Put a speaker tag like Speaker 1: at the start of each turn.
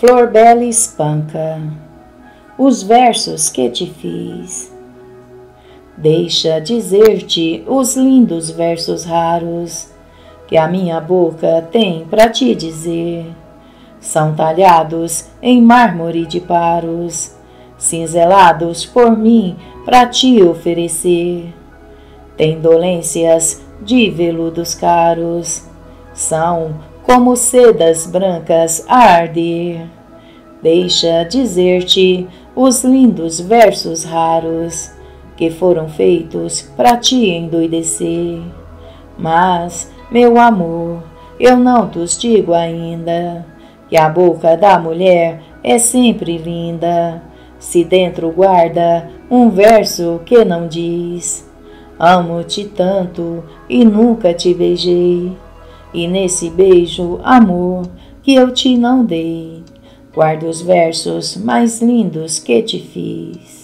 Speaker 1: Flor bela espanca os versos que te fiz. Deixa dizer-te os lindos versos raros que a minha boca tem para te dizer. São talhados em mármore de paros, cinzelados por mim para te oferecer. Tem dolências de veludos caros, são como sedas brancas a arder. Deixa dizer-te os lindos versos raros que foram feitos para te endoidecer. Mas meu amor, eu não te digo ainda que a boca da mulher é sempre linda, se dentro guarda um verso que não diz: Amo-te tanto e nunca te beijei, e nesse beijo, amor, que eu te não dei, guardo os versos mais lindos que te fiz.